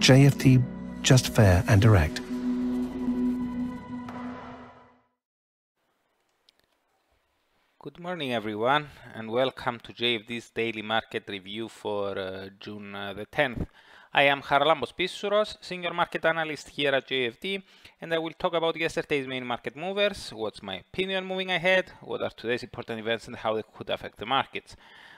JFD, just fair and direct. Good morning, everyone, and welcome to JFD's daily market review for uh, June uh, the 10th. I am Charalambos Pissouros, Senior Market Analyst here at JFD, and I will talk about yesterday's main market movers, what's my opinion moving ahead, what are today's important events, and how they could affect the markets.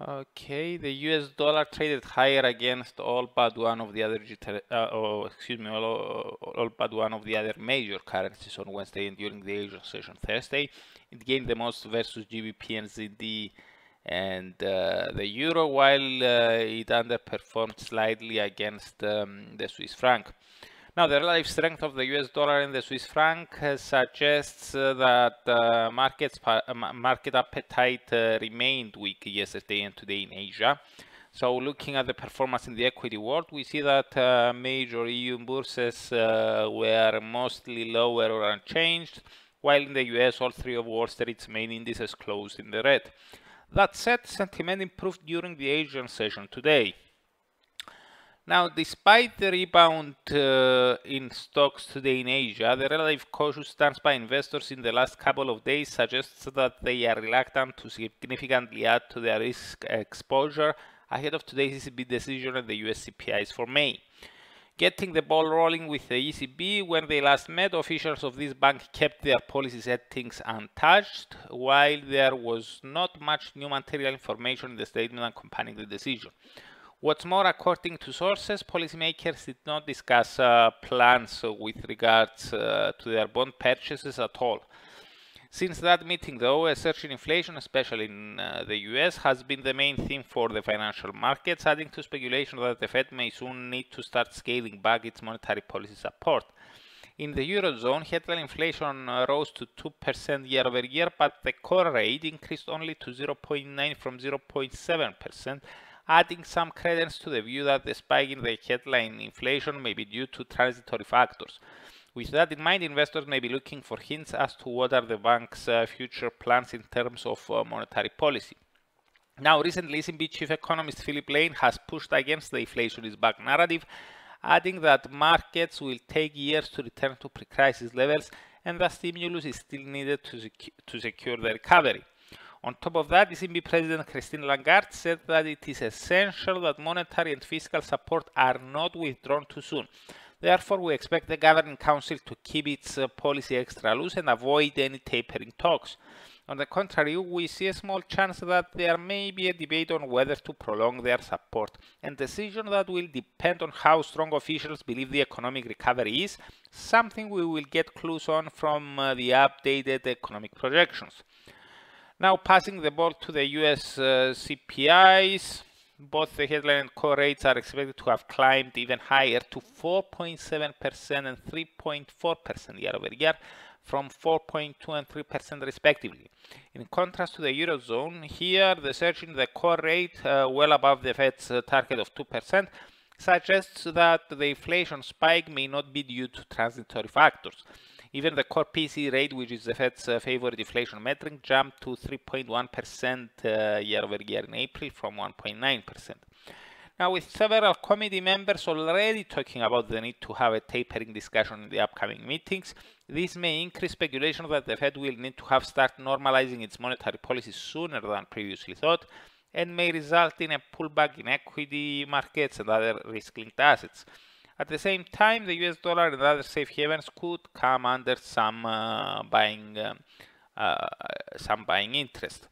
Okay, the US dollar traded higher against all but one of the other, uh, oh, excuse me, all, all, but one of the other major currencies on Wednesday and during the Asian session Thursday. It gained the most versus GBP and ZD and uh, the euro, while uh, it underperformed slightly against um, the Swiss franc. Now, the relative strength of the US dollar and the Swiss franc uh, suggests uh, that uh, markets, market appetite remained weak yesterday and today in Asia. So looking at the performance in the equity world, we see that uh, major EU bourses uh, were mostly lower or unchanged, while in the US, all three of Wall Street's main indices closed in the red. That said, sentiment improved during the Asian session today. Now, despite the rebound uh, in stocks today in Asia, the relative cautious stance by investors in the last couple of days suggests that they are reluctant to significantly add to their risk exposure ahead of today's ECB decision and the US CPIs for May. Getting the ball rolling with the ECB, when they last met, officials of this bank kept their policy settings untouched, while there was not much new material information in the statement accompanying the decision. What's more, according to sources, policymakers did not discuss uh, plans with regards uh, to their bond purchases at all. Since that meeting, though, a surge in inflation, especially in uh, the US, has been the main theme for the financial markets, adding to speculation that the Fed may soon need to start scaling back its monetary policy support. In the Eurozone, headline inflation rose to 2% year over year, but the core rate increased only to 0.9 from 0.7%, adding some credence to the view that the spike in the headline inflation may be due to transitory factors. With that in mind, investors may be looking for hints as to what are the bank's uh, future plans in terms of uh, monetary policy. Now, recently, ECB chief economist Philip Lane has pushed against the inflation is back narrative, adding that markets will take years to return to pre-crisis levels and that stimulus is still needed to, to secure the recovery. On top of that, ECB President Christine Lagarde said that it is essential that monetary and fiscal support are not withdrawn too soon. Therefore, we expect the Governing Council to keep its uh, policy extra loose and avoid any tapering talks. On the contrary, we see a small chance that there may be a debate on whether to prolong their support, and decision that will depend on how strong officials believe the economic recovery is, something we will get clues on from uh, the updated economic projections. Now passing the ball to the US uh, CPIs, both the headline and core rates are expected to have climbed even higher to 4.7% and 3.4% year over year from 4.2 and 3% respectively. In contrast to the Eurozone, here the surge in the core rate, uh, well above the Fed's uh, target of 2%, suggests that the inflation spike may not be due to transitory factors. Even the core PCE rate, which is the Fed's uh, favorite deflation metric, jumped to 3.1% uh, year over year in April from 1.9%. Now, with several committee members already talking about the need to have a tapering discussion in the upcoming meetings, this may increase speculation that the Fed will need to have start normalizing its monetary policy sooner than previously thought, and may result in a pullback in equity markets and other risk-linked assets. At the same time, the US dollar and other safe havens could come under some uh, buying uh, uh, some buying interest.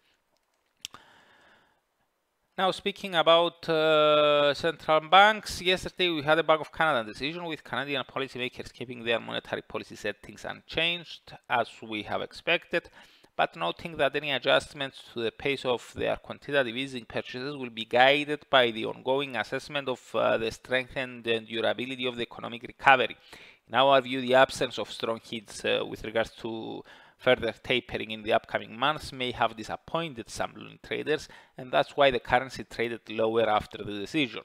Now, speaking about uh, central banks, yesterday we had a Bank of Canada decision with Canadian policymakers keeping their monetary policy settings unchanged, as we have expected. But noting that any adjustments to the pace of their quantitative easing purchases will be guided by the ongoing assessment of uh, the strength and durability of the economic recovery. In our view, the absence of strong hits uh, with regards to further tapering in the upcoming months may have disappointed some traders, and that's why the currency traded lower after the decision.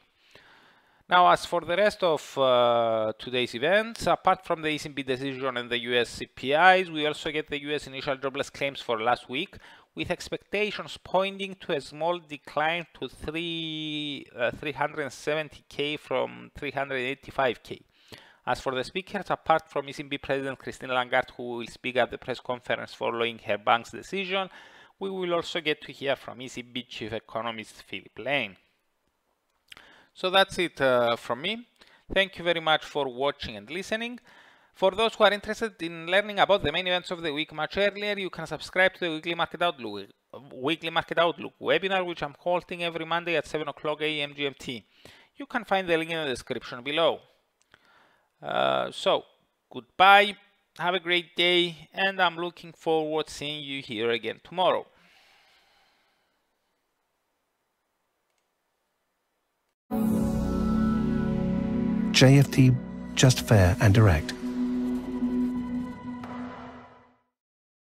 Now, as for the rest of uh, today's events, apart from the ECB decision and the US CPIs, we also get the US initial jobless claims for last week, with expectations pointing to a small decline to 3, uh, 370k from 385k. As for the speakers, apart from ECB President Christine Lagarde, who will speak at the press conference following her bank's decision, we will also get to hear from ECB Chief Economist Philip Lane. So that's it uh, from me. Thank you very much for watching and listening. For those who are interested in learning about the main events of the week much earlier, you can subscribe to the Weekly Market Outlook, Weekly Market Outlook webinar, which I'm holding every Monday at 7 o'clock a.m. GMT. You can find the link in the description below. Uh, so, goodbye, have a great day, and I'm looking forward seeing you here again tomorrow. JFD, just fair and direct.